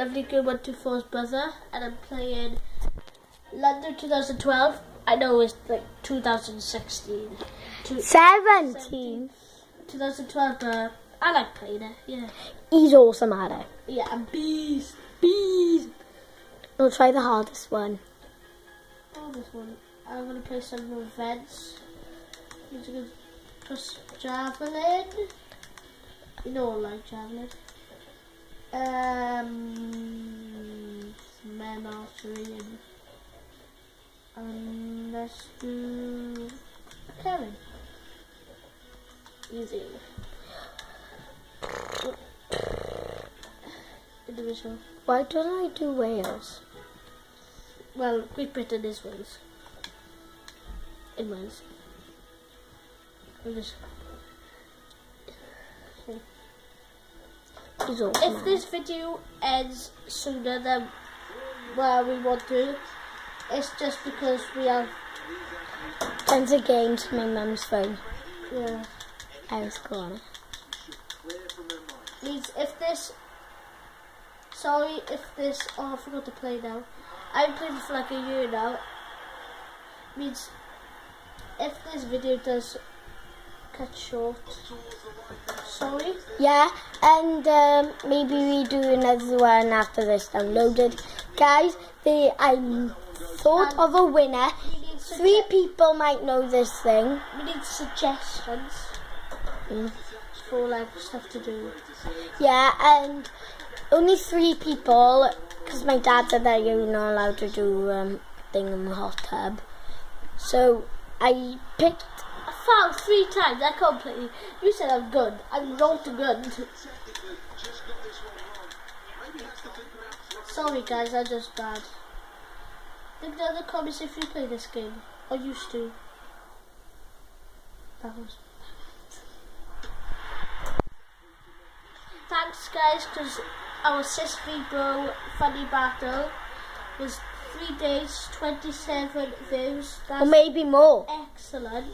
Lovely Girl 124's brother, and I'm playing London 2012. I know it's like 2016. Two, 17. 2012, but I like playing it, yeah. He's awesome at it. Yeah, I'm beast, beast. We'll try the hardest one. Hardest one. I'm gonna play some events. I'm gonna press javelin. You know I like javelin. Um, men archery and um, let's do Kevin. Easy. Individual. Why don't I do Wales? Well, Great Britain is Wales. In Wales. He's awesome. If this video ends sooner than where we want to, it's just because we have Sends a game to my mum's phone. yeah. I was gone. Means if this sorry if this oh I forgot to play now. I've played for like a year now. Means if this video does cut short sorry. Yeah, and um, maybe we do another one after this downloaded. Guys, they I thought of a winner. Three people might know this thing. we need suggestions Mm. for like stuff to do. Yeah, and only three people, because my dad said that you're not allowed to do um, thing in the hot tub. So I picked. I three times. I completely. You said I'm good. I'm not good. Sorry, guys. I'm just bad. Leave down in the comments if you play this game or used to. That was. Thanks, guys, because our Sis Bro funny battle was three days, 27 views. Or maybe more, excellent.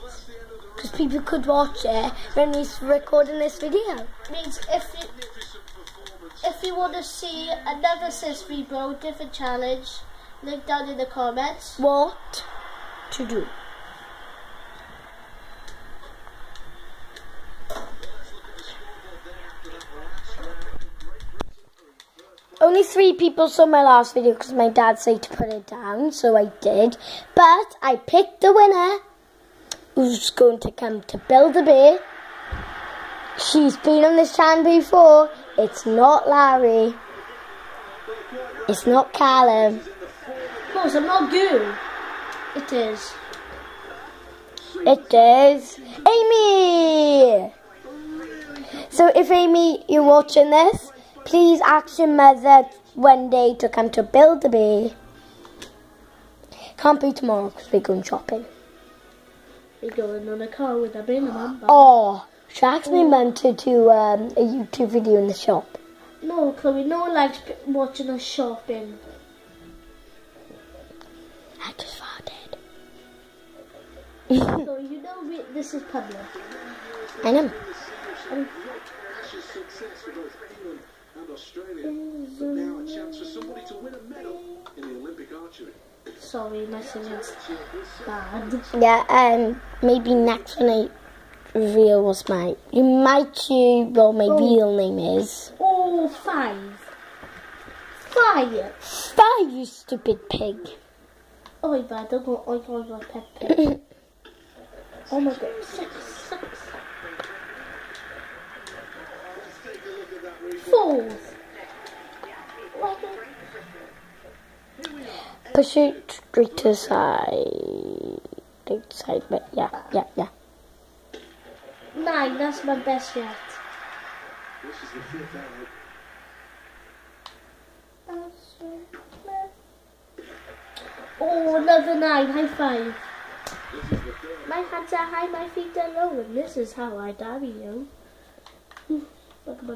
because people could watch it when we're recording this video. means if you if you want to see another Sis Bro different challenge, link down in the comments. What to do? Only three people saw my last video because my dad said to put it down, so I did. But I picked the winner, who's going to come to Build a Bear. She's been on this channel before. It's not Larry. It's not Callum. Of course, I'm not good. It is. It is Amy. So if Amy, you're watching this, please ask your mother one day to come to Build a Bee. Can't be tomorrow because we're going shopping. We're going on a car with a bin and Oh, she asked my mum to do um, a YouTube video in the shop. No, Chloe, no one likes watching us shopping. I just farted. so you know we, this is public. I know. Um, success for both England and Australia. But now a chance for somebody to win a medal in the Olympic archery. sorry, my singing's bad. Yeah, um, maybe next when I reveal what's my, you might see what my Oh. real name is. Oh, five. Five. Five, you stupid pig. Oh my god, don't go oink oink like Peppa. oh my god, six, six. Fourth. What the- Push it straight to the side. Straight to the side, but yeah, yeah, yeah. Nine, that's my best yet. This is the fifth out. Oh, another nine, high five. My hands are high, my feet are low, and this is how I dabby you. Look at my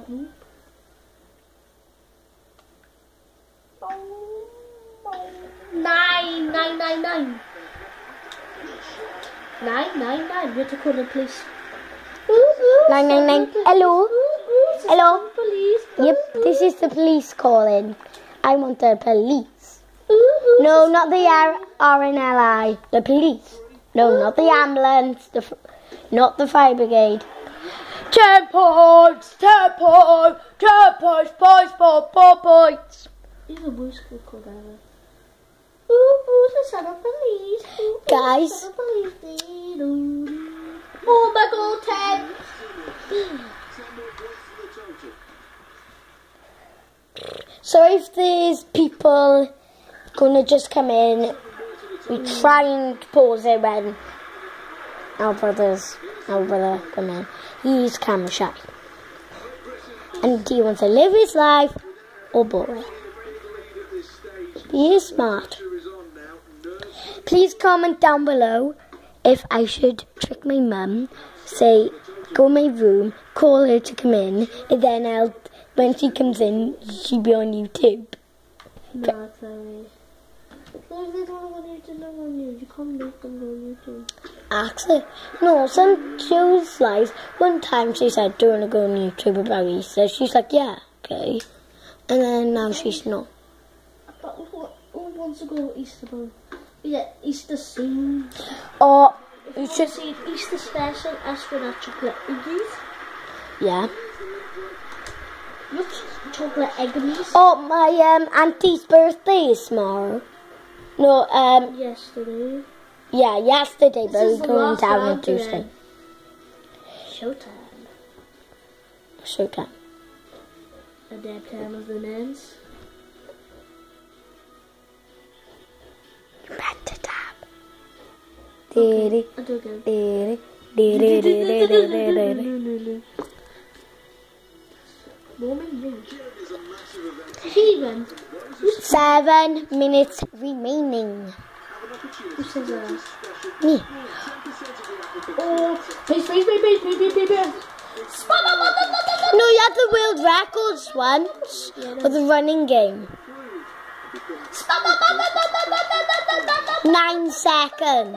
Nine, nine, nine, nine. Nine, nine, nine. We have to call the police. Nine, nine, nine. Hello? Hello? Yep, this is the police calling. I want the police. No, not the RNLI. The police. No, not the ambulance. The not the fire brigade. Ten points, ten points, ten points, points, points, points, Isso, música feliz. Guys. Ted. So if these people gonna just come in, we try and pause it when our brothers, our brother come in. He's camera shy. And he wants to live his life or boring. He is smart. Pressure is on now. Nerves Please comment down below if I should trick my mum, say, go in my room, call her to come in, and then I'll, when she comes in, she'll be on YouTube. No. Chloe, they don't want you to live on you. You can't make them on YouTube. Actually, no, some shows lies. One time she said, do you want to go on YouTube about Easter? She's like, yeah, okay. And then now she's not. Portugal Easter Bun. Yeah, Easter scene. Or you should see Easter special. Ask for that chocolate eggies. Yeah. Look, chocolate eggies. Oh, my um auntie's birthday is tomorrow. No, um. Yesterday. Yeah, yesterday, this but we're going down on Tuesday. Showtime. Showtime. A that time of the men's. Seven. Seven minutes remaining. Me. Please, please, please, please, please, please. No, you have the world records once for the running game. Nine seconds.